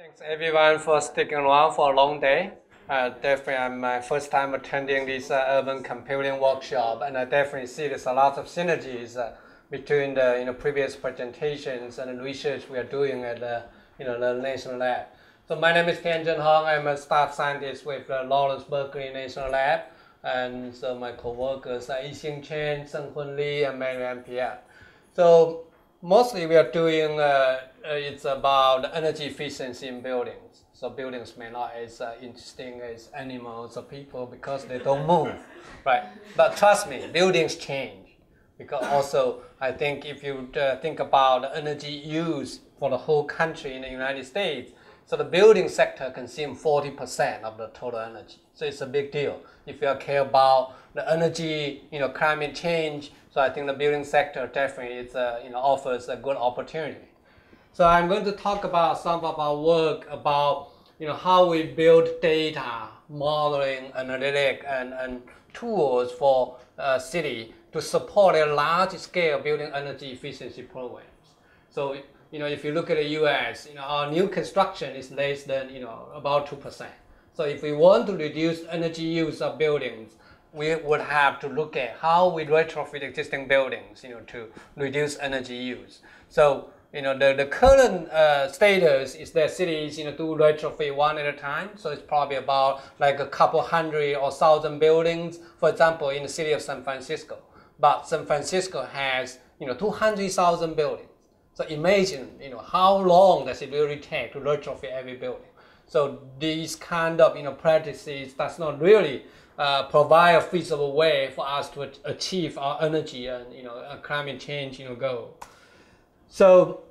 Thanks everyone for sticking around for a long day. Uh, definitely, I'm my first time attending this uh, urban computing workshop, and I definitely see there's a lot of synergies uh, between the you know previous presentations and the research we are doing at the you know the National Lab. So my name is Tianzhen Hong. I'm a staff scientist with the Lawrence Berkeley National Lab, and so my co-workers are Yixing Chen, Sang Hoon Lee, and Mary Ann Piette. So mostly we are doing uh, uh, it's about energy efficiency in buildings. So buildings may not as uh, interesting as animals or people because they don't move, right? But trust me, buildings change because also I think if you uh, think about energy use for the whole country in the United States, so the building sector consumes 40% of the total energy. So it's a big deal. If you care about the energy, you know, climate change, so I think the building sector definitely is, uh, you know, offers a good opportunity. So I'm going to talk about some of our work about you know how we build data modeling, analytic, and, and tools for a city to support a large scale building energy efficiency programs. So you know if you look at the U.S., you know our new construction is less than you know about two percent. So if we want to reduce energy use of buildings, we would have to look at how we retrofit existing buildings, you know, to reduce energy use. So you know, the, the current uh, status is that cities, you know, do retrofit one at a time. So it's probably about like a couple hundred or thousand buildings, for example, in the city of San Francisco. But San Francisco has, you know, 200,000 buildings. So imagine, you know, how long does it really take to retrofit every building? So these kind of, you know, practices does not really uh, provide a feasible way for us to achieve our energy and, you know, climate change, you know, goal. So,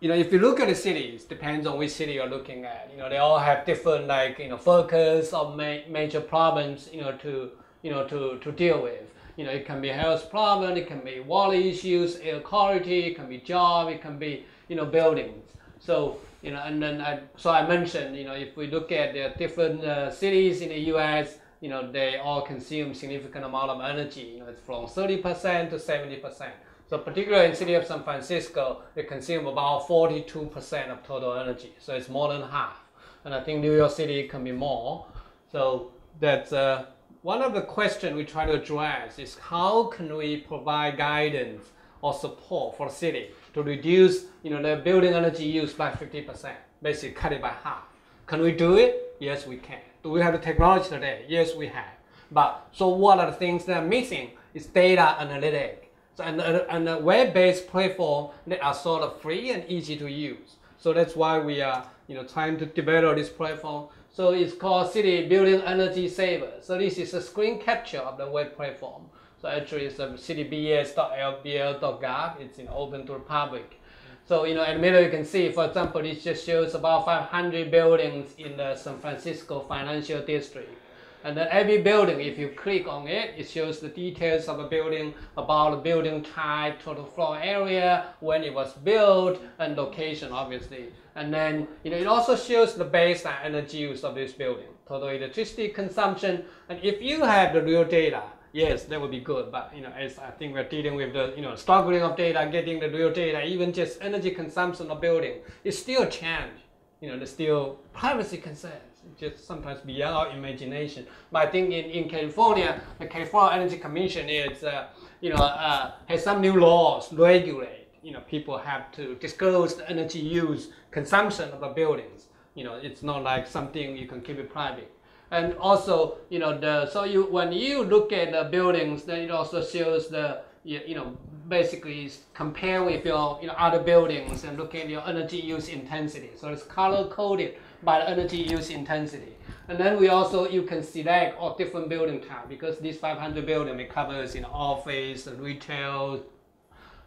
you know, if you look at the cities, depends on which city you're looking at. You know, they all have different like you know focus or ma major problems. You know, to you know to to deal with. You know, it can be health problem, it can be water issues, air quality, it can be job, it can be you know buildings. So you know, and then I, so I mentioned you know if we look at the different uh, cities in the U.S. You know, they all consume significant amount of energy. You know, it's from 30% to 70%. So particularly in city of San Francisco, it consume about 42% of total energy. So it's more than half. And I think New York City can be more. So that's uh, one of the questions we try to address is how can we provide guidance or support for the city to reduce you know, the building energy use by 50%, basically cut it by half. Can we do it? Yes, we can. Do we have the technology today? Yes, we have. But so what are the things that are missing? Is data analytics so, and, and a web-based platform that are sort of free and easy to use. So that's why we are you know, trying to develop this platform. So it's called City Building Energy Saver. So this is a screen capture of the web platform. So actually it's um, citybes.lbl.gov. It's know, open to the public. So you know, in the middle you can see, for example, this just shows about 500 buildings in the San Francisco financial district. And then every building, if you click on it, it shows the details of the building, about the building type, total floor area, when it was built, and location, obviously. And then, you know, it also shows the baseline energy use of this building, total electricity consumption. And if you have the real data, yes, that would be good. But, you know, as I think we're dealing with the, you know, struggling of data, getting the real data, even just energy consumption of building, it's still a challenge. You know, there's still privacy concerns just sometimes beyond our imagination. But I think in, in California, the California Energy Commission is, uh, you know, uh, has some new laws regulate, you know, people have to disclose the energy use consumption of the buildings. You know, it's not like something you can keep it private. And also, you know, the so you when you look at the buildings, then it also shows the you, know basically compare with your you know other buildings and look at your energy use intensity. So it's color coded by the energy use intensity. And then we also, you can select all different building type because this 500 building, it covers, you know, office, retail,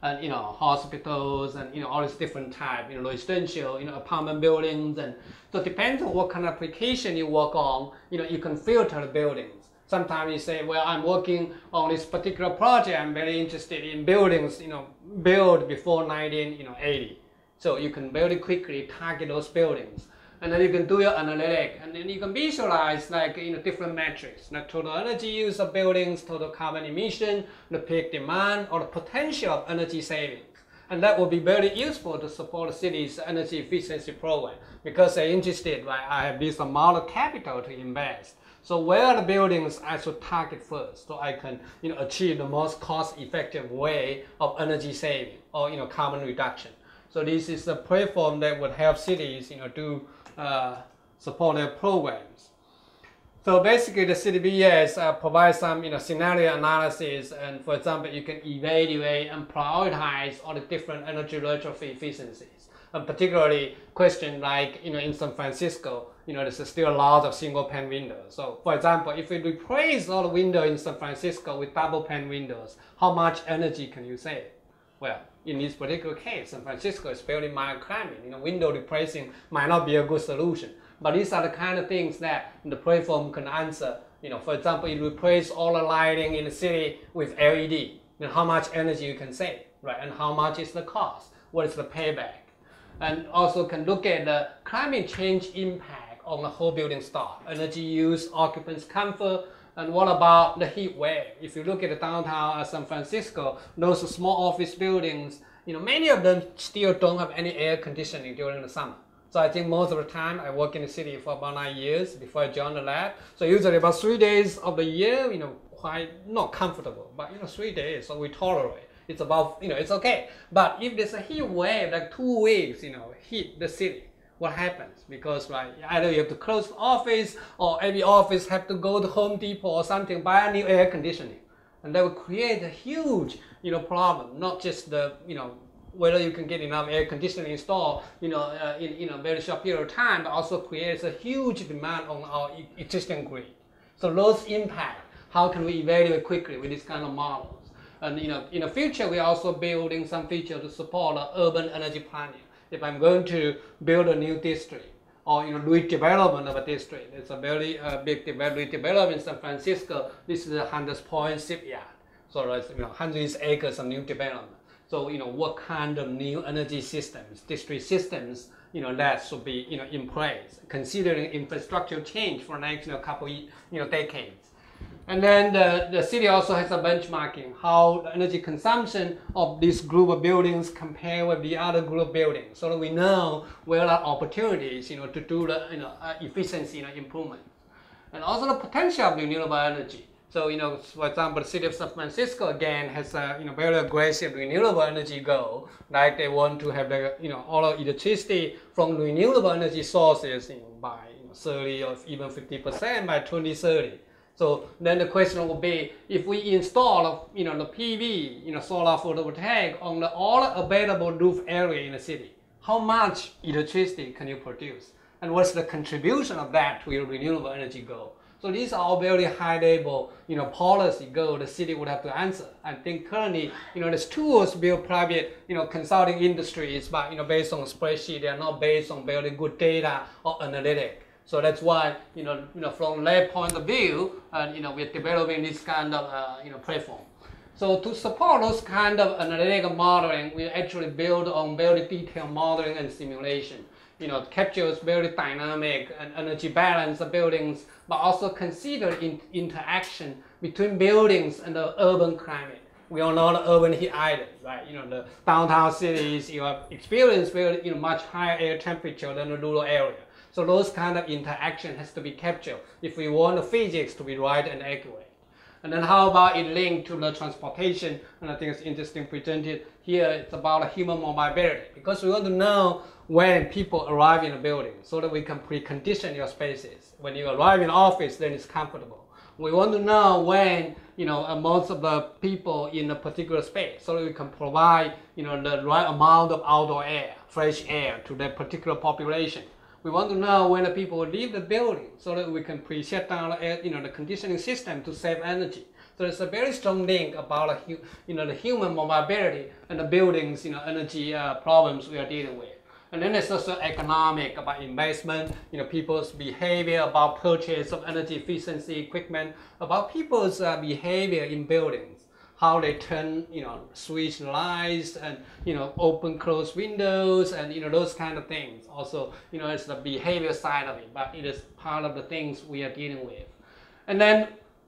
and, you know, hospitals, and, you know, all these different type, you know, residential, you know, apartment buildings. And so it depends on what kind of application you work on, you know, you can filter the buildings. Sometimes you say, well, I'm working on this particular project. I'm very interested in buildings, you know, built before 1980. So you can very quickly target those buildings and then you can do your analytic, and then you can visualize like you know different metrics, like total energy use of buildings, total carbon emission, the peak demand, or the potential of energy savings. And that will be very useful to support the city's energy efficiency program because they're interested, right? I have this amount of capital to invest. So where are the buildings I should target first so I can you know, achieve the most cost-effective way of energy saving or you know, carbon reduction. So this is a platform that would help cities you know, to uh, support their programs. So basically, the CityBES uh, provides some you know scenario analysis, and for example, you can evaluate and prioritize all the different energy retrofit efficiencies, and particularly question like you know in San Francisco, you know there's still a lot of single pane windows. So for example, if we replace all the windows in San Francisco with double pane windows, how much energy can you save? Well, in this particular case, San Francisco is fairly mild climate. You know, window replacing might not be a good solution. But these are the kind of things that the platform can answer. You know, for example, you replace all the lighting in the city with LED. Then how much energy you can save, right? And how much is the cost? What is the payback? And also can look at the climate change impact on the whole building stock, energy use, occupants comfort, and what about the heat wave? If you look at the downtown San Francisco, those small office buildings, you know, many of them still don't have any air conditioning during the summer. So I think most of the time I work in the city for about nine years before I joined the lab. So usually about three days of the year, you know, quite not comfortable, but you know, three days, so we tolerate. It's about, you know, it's okay. But if there's a heat wave, like two weeks, you know, hit the city, what happens? Because right, either you have to close office or every office have to go to Home Depot or something, buy a new air conditioning. And that will create a huge, you know, problem, not just the, you know, whether you can get enough air conditioning installed, you know, uh, in, in a very short period of time, but also creates a huge demand on our existing grid. So those impact, how can we evaluate quickly with this kind of models? And you know, in the future, we're also building some feature to support uh, urban energy planning. If I'm going to build a new district, or you know, redevelopment of a district. It's a very uh, big redevelopment in San Francisco. This is a Hunters Point shipyard. So it's you know, hundreds acres of new development. So, you know, what kind of new energy systems, district systems, you know, that should be, you know, in place, considering infrastructure change for the next, you know, couple, you know, decades. And then the, the city also has a benchmarking, how the energy consumption of this group of buildings compare with the other group of buildings, so that we know where are opportunities, you know, to do the, you know, uh, efficiency you know, improvement. And also the potential of renewable energy. So, you know, for example, the city of San Francisco again has a you know very aggressive renewable energy goal. Like they want to have the you know all of electricity from renewable energy sources you know, by you know, 30 or even 50 percent by 2030. So then the question will be, if we install, you know, the PV, you know, solar photovoltaic on the all available roof area in the city, how much electricity can you produce? And what's the contribution of that to your renewable energy goal? So these are all very high level, you know, policy goal the city would have to answer. I think currently, you know, there's tools build private, you know, consulting industries, but you know, based on spreadsheet, they are not based on very good data or analytic. So that's why, you know, you know, from that point of view, uh, you know, we're developing this kind of, uh, you know, platform. So to support those kind of analytical modeling, we actually build on very detailed modeling and simulation you know, captures very dynamic and energy balance of buildings, but also consider in, interaction between buildings and the urban climate. We all know the urban heat island, right? You know, the downtown cities, you have experienced very, you know, much higher air temperature than the rural area. So those kind of interaction has to be captured if we want the physics to be right and accurate. And then how about it linked to the transportation? And I think it's interesting presented here. It's about human mobility because we want to know when people arrive in a building so that we can precondition your spaces. When you arrive in office, then it's comfortable. We want to know when, you know, most of the people in a particular space so that we can provide, you know, the right amount of outdoor air, fresh air to that particular population. We want to know when the people leave the building so that we can pre-shut down the, air, you know, the conditioning system to save energy. So there's a very strong link about, you know, the human mobility and the buildings, you know, energy uh, problems we are dealing with. And then there's also economic about investment, you know, people's behavior about purchase of energy efficiency equipment, about people's uh, behavior in buildings, how they turn, you know, switch lights and, you know, open, close windows and, you know, those kind of things. Also, you know, it's the behavior side of it, but it is part of the things we are dealing with. And then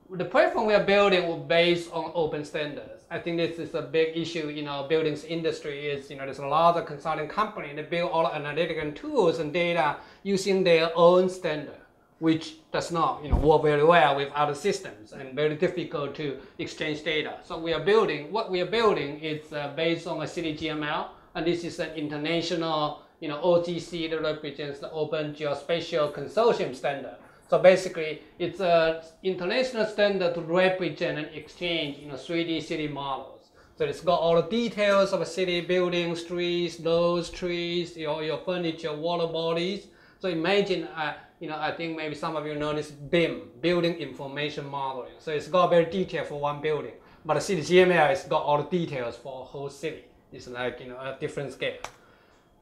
the platform we are building will based on open standards. I think this is a big issue in our buildings industry is, you know, there's a lot of consulting company that build all analytical tools and data using their own standard, which does not, you know, work very well with other systems and very difficult to exchange data. So we are building, what we are building is uh, based on a CityGML, and this is an international, you know, OGC that represents the Open Geospatial Consortium standard. So basically, it's an international standard to represent and exchange you know, 3D city models. So it's got all the details of a city, buildings, trees, those trees, your, your furniture, water bodies. So imagine, uh, you know, I think maybe some of you know this BIM, Building Information Modeling. So it's got very detailed for one building. But the CityGML has got all the details for a whole city. It's like, you know, a different scale.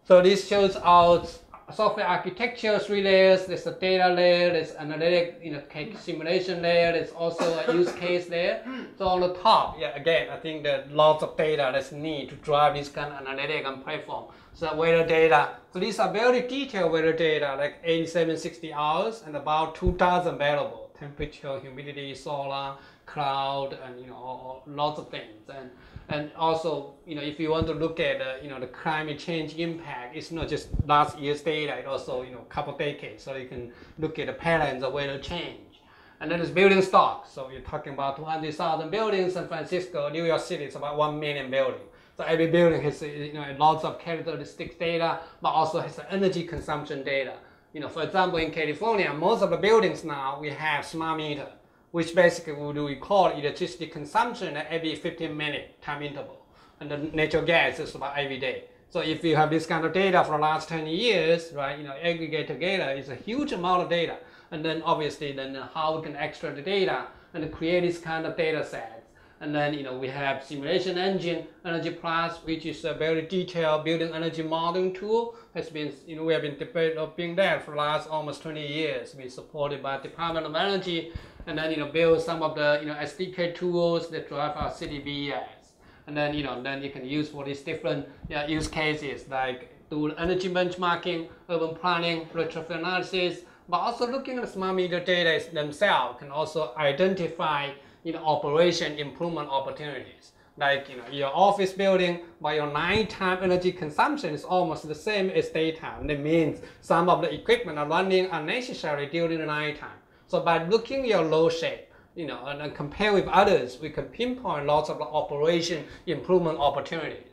So this shows out software architecture, three layers. There's a data layer, there's analytic, you know, simulation layer. There's also a use case layer. So on the top, yeah, again, I think that lots of data that's need to drive this kind of analytic and platform. So weather data. So these are very detailed weather data, like 87, 60 hours, and about 2,000 variables: temperature, humidity, solar, cloud, and you know, lots of things. And and also, you know, if you want to look at, uh, you know, the climate change impact, it's not just last year's data, it also, you know, couple decades. So you can look at the patterns of weather change. And then there's building stock. So you're talking about 200,000 buildings, San Francisco, New York City, it's about 1 million buildings. So every building has, you know, lots of characteristic data, but also has energy consumption data. You know, for example, in California, most of the buildings now, we have smart meter which basically would record electricity consumption at every 15 minute time interval. And the natural gas is about every day. So if you have this kind of data for the last 10 years, right, you know, aggregate together is a huge amount of data. And then obviously then how we can extract the data and create this kind of data sets. And then, you know, we have simulation engine, EnergyPlus, which is a very detailed building energy modeling tool. Has been, you know, we have been developing that for the last almost 20 years. We supported by Department of Energy and then you know build some of the you know SDK tools that drive our BES. And then you know then you can use for these different use cases like do energy benchmarking, urban planning, retrofit analysis, but also looking at smart meter data themselves can also identify you know operation improvement opportunities. Like you know your office building, by your nighttime energy consumption is almost the same as daytime. That means some of the equipment are running unnecessary during the nighttime. So by looking your load shape, you know, and, and compare with others, we can pinpoint lots of operation improvement opportunities.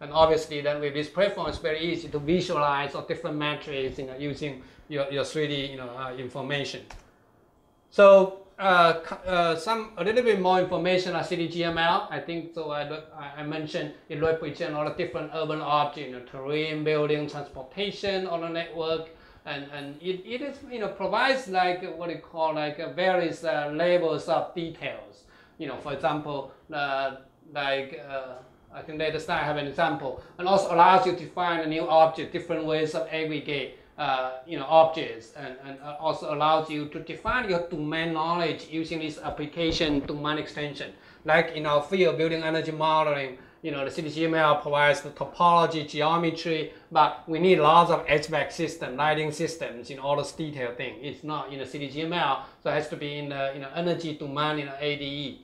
And obviously, then with this platform, it's very easy to visualize all different metrics, you know, using your, your 3D, you know, uh, information. So uh, uh, some a little bit more information on CityGML. I think so. I, I mentioned it represents all the different urban objects, you know, terrain, building, transportation on the network, and and it, it is you know provides like what you call like various uh, levels of details. You know, for example, uh, like I think later slide I have an example, and also allows you to find a new object, different ways of aggregate. Uh, you know objects and, and uh, also allows you to define your domain knowledge using this application domain extension like in our field building energy modeling you know, the CityGML provides the topology, geometry, but we need lots of HVAC system, lighting systems, you know, all those detailed things. It's not in the CityGML, so it has to be in the you know, energy domain in the ADE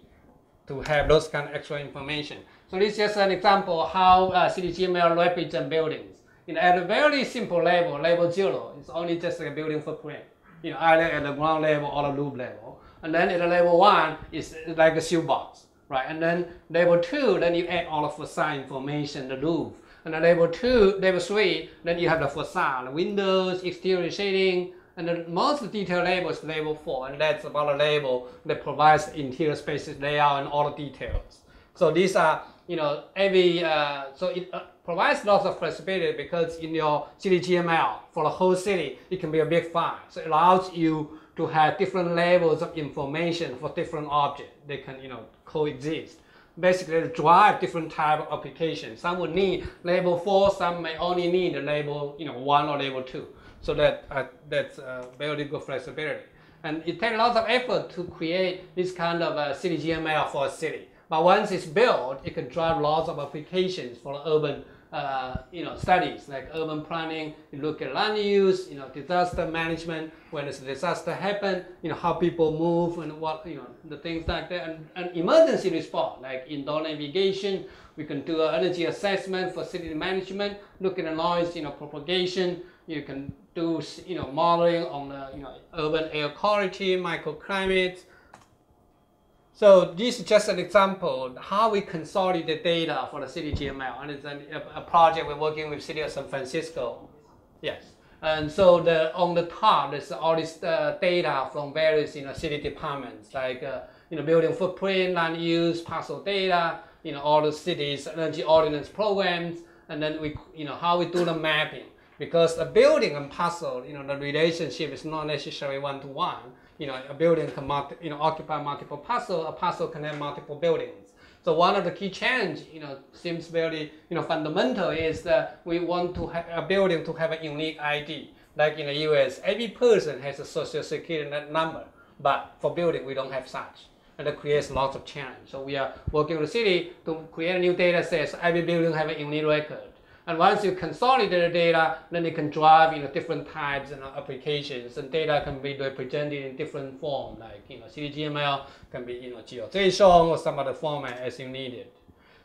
to have those kind of extra information. So this is just an example how uh, CityGML represents buildings. You know, at a very simple level, level zero, it's only just like a building footprint. You know, either at the ground level or the roof level. And then at the level one, it's like a shoebox right? And then level two, then you add all of the facade information, the roof. And then level two, level three, then you have the facade, the windows, exterior shading, and the most detailed level is level four, and that's about a label that provides interior spaces layout and all the details. So these are, you know, every, uh, so it uh, provides lots of flexibility because in your CityGML for the whole city, it can be a big file. So it allows you to have different levels of information for different objects. They can, you know, coexist. Basically, drive different type of applications. Some will need label four, some may only need the label, you know, one or label two. So that uh, that's uh, very good flexibility. And it takes lots of effort to create this kind of uh, CityGML for a city. But once it's built, it can drive lots of applications for urban uh, you know, studies like urban planning, you look at land use, you know, disaster management, when a disaster happen, you know, how people move and what, you know, the things like that, and, and emergency response, like indoor navigation, we can do an energy assessment for city management, look at the noise, you know, propagation, you can do, you know, modeling on the, you know, urban air quality, microclimates, so this is just an example how we consolidate the data for the CityGML, and it's a, a project we're working with City of San Francisco. Yes, and so the on the top there's all this uh, data from various you know city departments like uh, you know building footprint, land use, parcel data, you know all the cities energy ordinance programs, and then we you know how we do the mapping. Because a building and parcel you know the relationship is not necessarily one to one you know, a building can you know, occupy multiple parcels, a parcel can have multiple buildings. So one of the key change, you know, seems very, you know, fundamental is that we want to have a building to have a unique ID. Like in the US, every person has a social security number, but for building, we don't have such. And that creates lots of challenge. So we are working with the city to create a new data set. So every building have a unique record. And once you consolidate the data, then you can drive you know, different types and applications. And data can be represented in different form, like you know, CityGML can be you know, GeoJSON or some other format as you need it.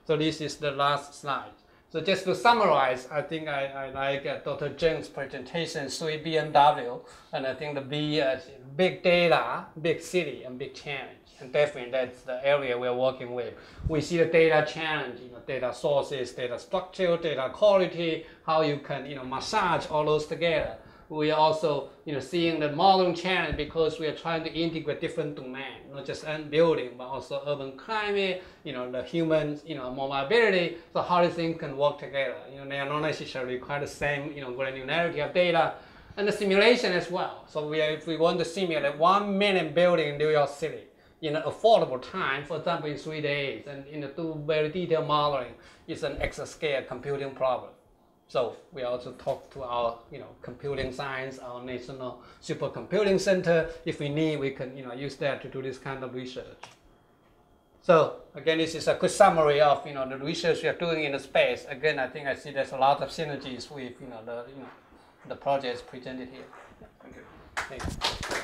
So this is the last slide. So just to summarize, I think I, I like uh, Dr. Zheng's presentation, 3BMW, and I think the B, uh, big data, big city, and big challenge. And definitely that's the area we're working with. We see the data challenge, you know, data sources, data structure, data quality, how you can, you know, massage all those together. We are also, you know, seeing the modern challenge because we are trying to integrate different domains, not just end building, but also urban climate, you know, the human, you know, mobility. So how these things can work together. You know, they are not necessarily quite the same, you know, granularity of data, and the simulation as well. So we are, if we want to simulate one million building in New York City, in an affordable time, for example, in three days, and in the do very detailed modeling, it's an exascale computing problem. So we also talk to our, you know, computing science, our national supercomputing center. If we need, we can, you know, use that to do this kind of research. So again, this is a good summary of, you know, the research we are doing in the space. Again, I think I see there's a lot of synergies with, you know, the, you know, the projects presented here. Thank you. Thanks.